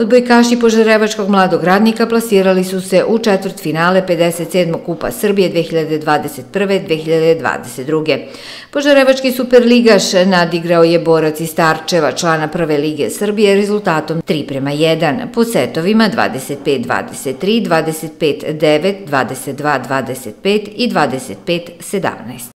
Odbojkaši požarevačkog mladog radnika plasirali su se u četvrt finale 57. kupa Srbije 2021-2022. Požarevački superligaš nadigrao je borac iz Starčeva, člana prve lige Srbije, rezultatom 3 prema 1, po setovima 25-23, 25-9, 22-25 i 25-17.